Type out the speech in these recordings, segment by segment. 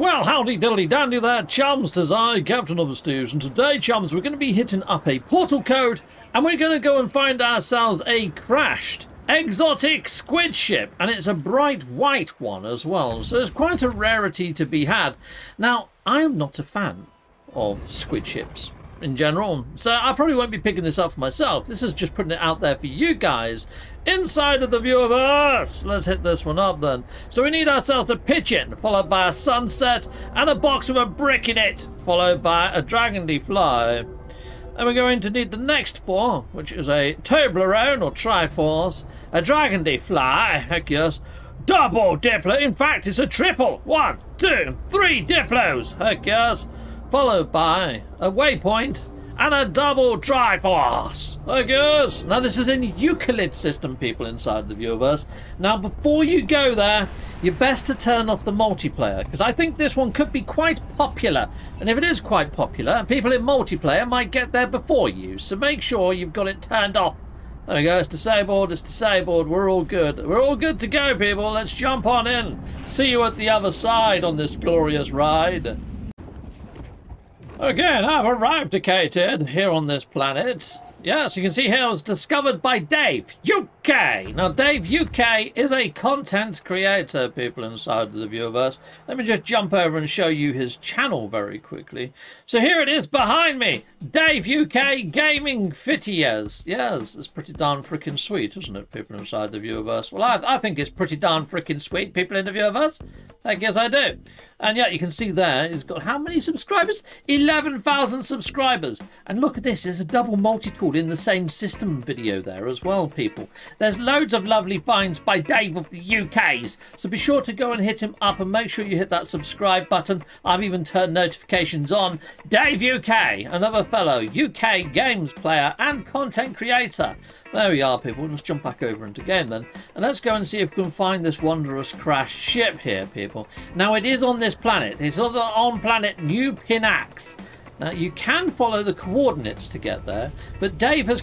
Well, howdy diddly dandy there, chums, tis I, Captain of the Steves, and today, chums, we're going to be hitting up a portal code, and we're going to go and find ourselves a crashed exotic squid ship, and it's a bright white one as well, so it's quite a rarity to be had. Now, I am not a fan of squid ships in general. So I probably won't be picking this up for myself. This is just putting it out there for you guys inside of the viewerverse. Let's hit this one up then. So we need ourselves a pigeon, followed by a sunset and a box with a brick in it, followed by a dragonly fly. And we're going to need the next four, which is a Toblerone or Triforce, a dragonly fly, heck yes, double Diplo, in fact it's a triple, one, two, three Diplos, heck yes, followed by a waypoint and a double Triforce. I guess. Now this is in Euclid system, people inside the viewerverse. Now before you go there, you're best to turn off the multiplayer because I think this one could be quite popular. And if it is quite popular, people in multiplayer might get there before you. So make sure you've got it turned off. There we go, it's disabled, it's disabled, we're all good. We're all good to go, people. Let's jump on in. See you at the other side on this glorious ride. Again, I've arrived, Decayed, here on this planet. Yes, you can see here it was discovered by Dave UK. Now, Dave UK is a content creator, people inside the viewerverse. Let me just jump over and show you his channel very quickly. So here it is behind me. Dave UK Gaming Videos. Yes, it's pretty darn freaking sweet, isn't it, people inside the viewerverse? Well, I, I think it's pretty darn freaking sweet, people in the viewerverse. I guess I do. And yet you can see there, he's got how many subscribers? 11,000 subscribers. And look at this, there's a double multi-tool in the same system video there as well, people. There's loads of lovely finds by Dave of the UK's. So be sure to go and hit him up and make sure you hit that subscribe button. I've even turned notifications on. Dave UK, another fellow UK games player and content creator. There we are, people. Let's jump back over into game then. And let's go and see if we can find this wondrous crashed ship here, people. Now, it is on this planet. It's on planet New Pinax. Now, you can follow the coordinates to get there, but Dave has,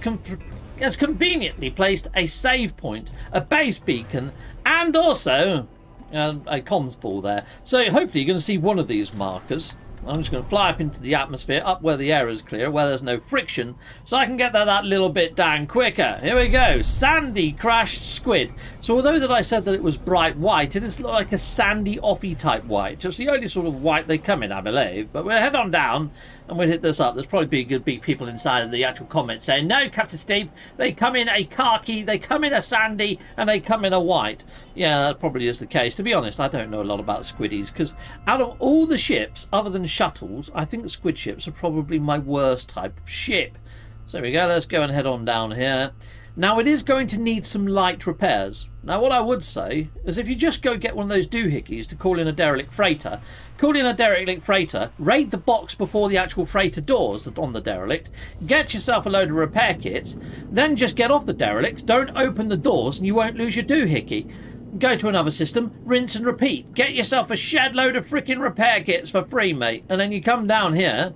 has conveniently placed a save point, a base beacon, and also uh, a comms ball there. So hopefully you're going to see one of these markers. I'm just going to fly up into the atmosphere, up where the air is clear, where there's no friction, so I can get there that little bit down quicker. Here we go. Sandy crashed squid. So although that I said that it was bright white, it is like a sandy offy type white. It's the only sort of white they come in, I believe. But we'll head on down and we'll hit this up. There's probably be good be people inside of the actual comments saying, no, Captain Steve, they come in a khaki, they come in a sandy, and they come in a white. Yeah, that probably is the case. To be honest, I don't know a lot about squiddies because out of all the ships, other than shuttles, I think squid ships are probably my worst type of ship. So we go, let's go and head on down here. Now it is going to need some light repairs. Now what I would say is if you just go get one of those doohickeys to call in a derelict freighter, call in a derelict freighter, raid the box before the actual freighter doors on the derelict, get yourself a load of repair kits, then just get off the derelict, don't open the doors and you won't lose your doohickey. Go to another system, rinse and repeat. Get yourself a shed load of freaking repair kits for free, mate. And then you come down here,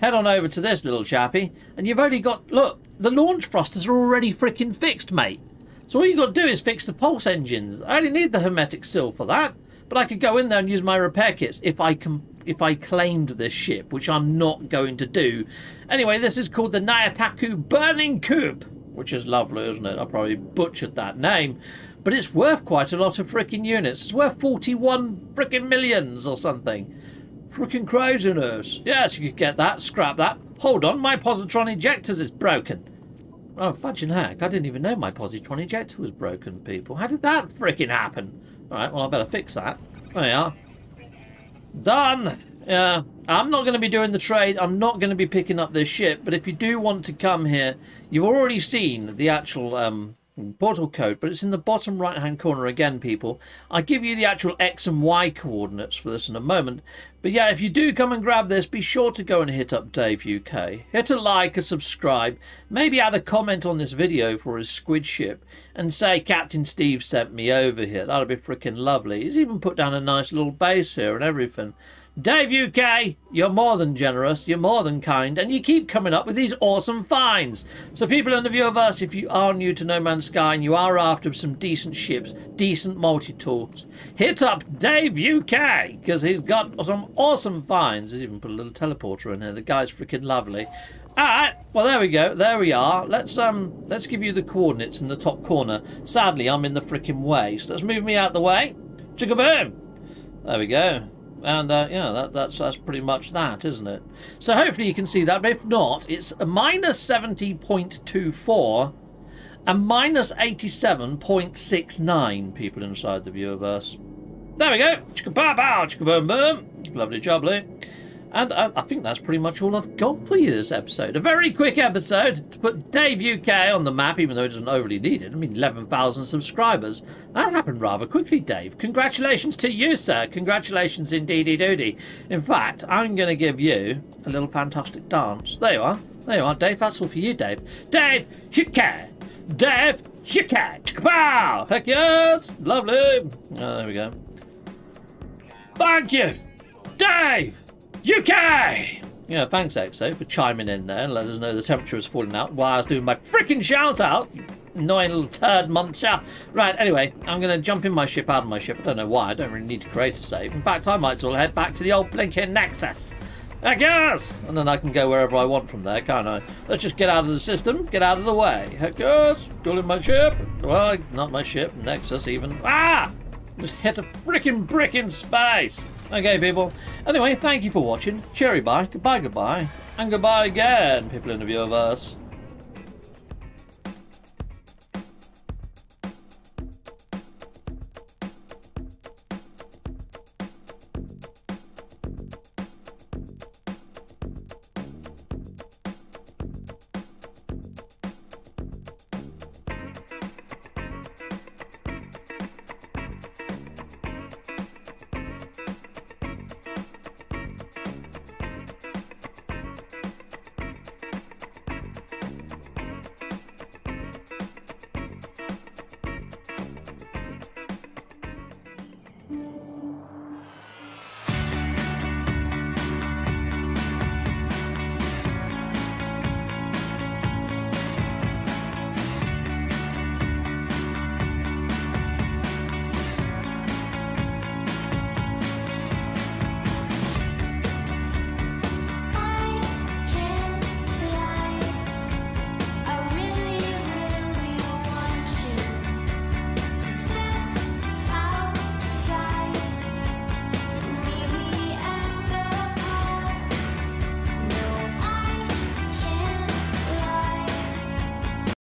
head on over to this little chappy, and you've only got, look, the launch thrusters are already freaking fixed, mate. So all you got to do is fix the pulse engines. I only need the hermetic seal for that. But I could go in there and use my repair kits if I can if I claimed this ship, which I'm not going to do. Anyway, this is called the Nyataku Burning Coupe, which is lovely, isn't it? I probably butchered that name. But it's worth quite a lot of freaking units. It's worth 41 freaking millions or something. Freaking craziness. Yes, you could get that, scrap that. Hold on, my positron ejectors is broken. Oh, fudging heck, I didn't even know my positron ejector was broken, people. How did that freaking happen? Alright, well, I better fix that. There you are. Done! Yeah, I'm not going to be doing the trade. I'm not going to be picking up this ship. But if you do want to come here, you've already seen the actual um, portal code, but it's in the bottom right hand corner again, people. I give you the actual X and Y coordinates for this in a moment. But yeah, if you do come and grab this, be sure to go and hit up Dave UK. Hit a like, a subscribe, maybe add a comment on this video for his squid ship, and say Captain Steve sent me over here. That'd be freaking lovely. He's even put down a nice little base here and everything. Dave UK, you're more than generous, you're more than kind, and you keep coming up with these awesome finds. So, people in the viewerverse, if you are new to No Man's Sky and you are after some decent ships, decent multi tools, hit up Dave UK because he's got some awesome finds. He's even put a little teleporter in here. The guy's freaking lovely. All right, well there we go. There we are. Let's um, let's give you the coordinates in the top corner. Sadly, I'm in the freaking way, so let's move me out the way. Chicka boom. There we go. And uh, yeah, that, that's that's pretty much that, isn't it? So hopefully you can see that. But if not, it's a minus 70.24 and minus 87.69 people inside the viewerverse. There we go. Chicka pow pow, chicka boom boom. Lovely jubbly. And uh, I think that's pretty much all I've got for you this episode. A very quick episode to put Dave UK on the map, even though it doesn't overly need it. I mean, 11,000 subscribers. That happened rather quickly, Dave. Congratulations to you, sir. Congratulations indeedy doody. In fact, I'm going to give you a little fantastic dance. There you are. There you are, Dave. That's all for you, Dave. Dave UK. Dave UK. Wow. Heck yes. Lovely. Oh, there we go. Thank you, Dave. UK! Yeah, thanks, EXO, for chiming in there and let us know the temperature was falling out while I was doing my freaking shout out. Annoying little turd monster. Right, anyway, I'm going to jump in my ship out of my ship. I don't know why. I don't really need to create a save. In fact, I might as well head back to the old blinking Nexus. I guess! And then I can go wherever I want from there, can't I? Let's just get out of the system, get out of the way. Heck yes! Go in my ship. Well, not my ship, Nexus even. Ah! Just hit a freaking brick in space. Okay, people. Anyway, thank you for watching. Cherry bye, goodbye, goodbye, and goodbye again, people in the viewerverse.